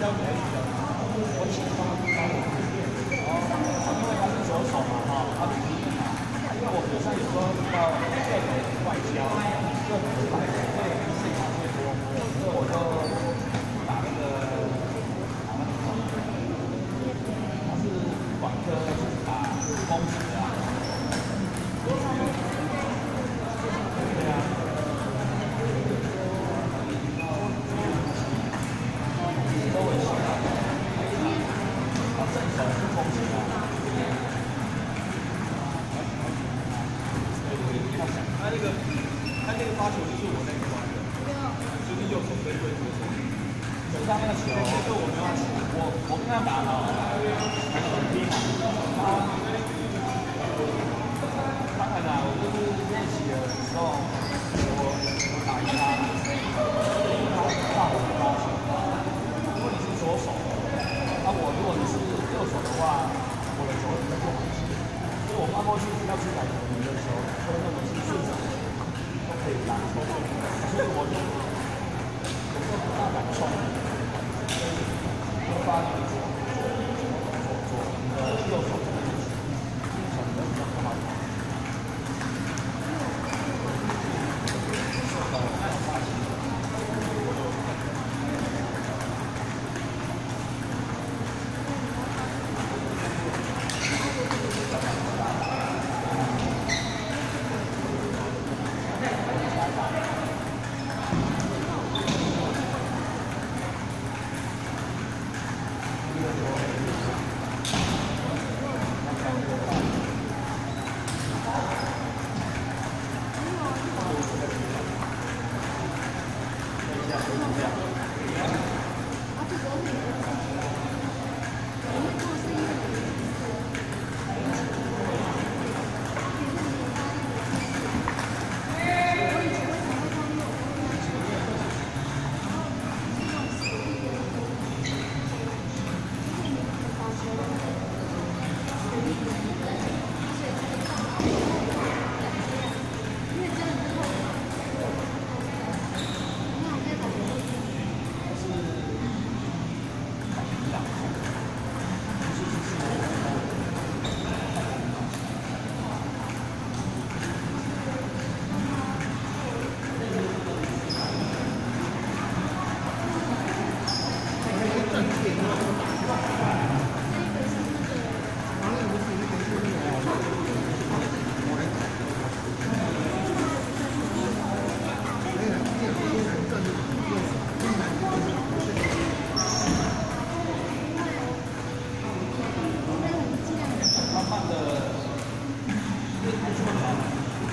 交给他的，我请他帮我改变，然后因为他是左手嘛哈，他不是嘛，因为我比赛有时候遇到各种外交，各种外交会现场会多，所以我就打那个打那个，他是管科打公职的。对啊。都会学啊，啊，正手是空手啊。他那个，他那个发球就是我那个玩的，就是右手背对左手。手上那个球，这个我没有去，我我跟他打了。他，当然啦，我就是练习的时候，我我打赢他，他大我发球。如果你是左手，那我如果你是右手的话，我的球会比较重一些。所以我发过去要去打球的时候，或者我是顺手都可以打出。所以我就我就不大敢冲，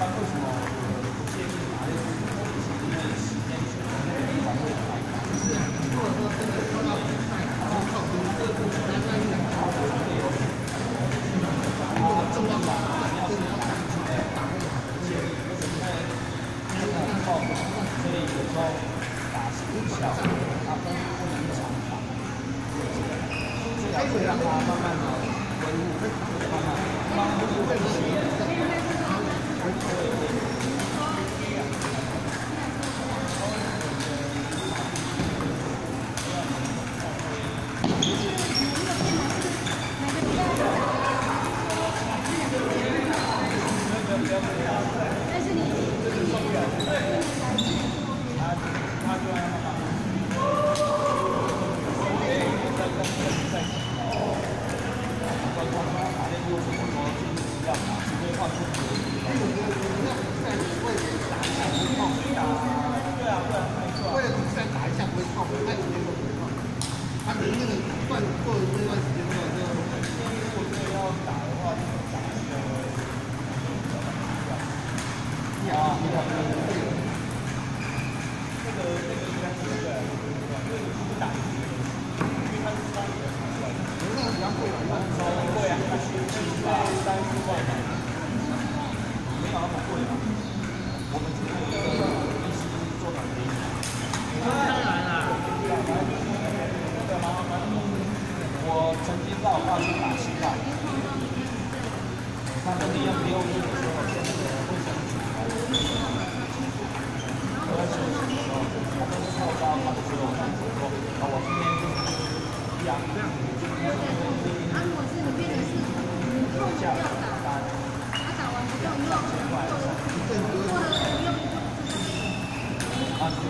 为什么不建议打那种因为时间久了，那个地方会太干。是啊，如果说真的说到比赛，然后这分来来讲，靠这个有，如果重要打，要是要打打那个建议，就是因为真的靠不所以有时候打小，他不不能长打，所以还是让他慢慢的恢复，慢慢慢慢。Thank you. 他的那个断过了那段时间之后，就啊，这个这个应该是对，因为你不打，因为他是三个出来的，那个比较贵了，超贵啊，他是七八三四万，没有那么贵吧？我们这边有一个医师做短兵，当然啦，那个麻烦，我曾经到大去打西藏，他们利用，那个卫生局来，我在休息的时候，他们受到他们所有说，啊，我今天就是样。对对，啊，如果是你变成是你痛的要打，他打完不用药，过了不用，啊，是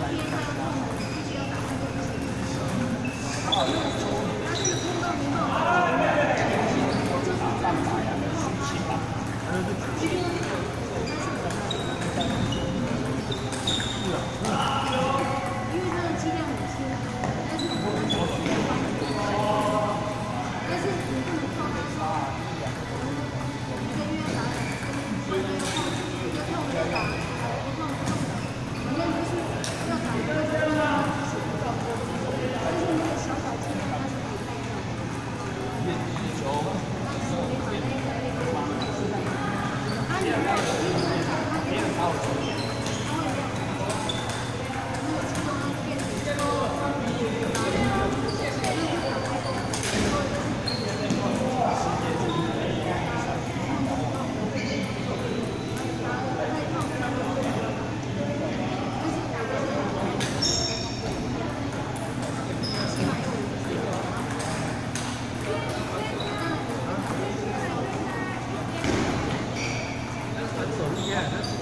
它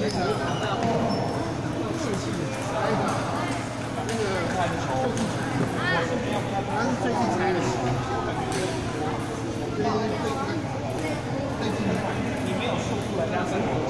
你可能谈到很，但是，没有束缚人家生活。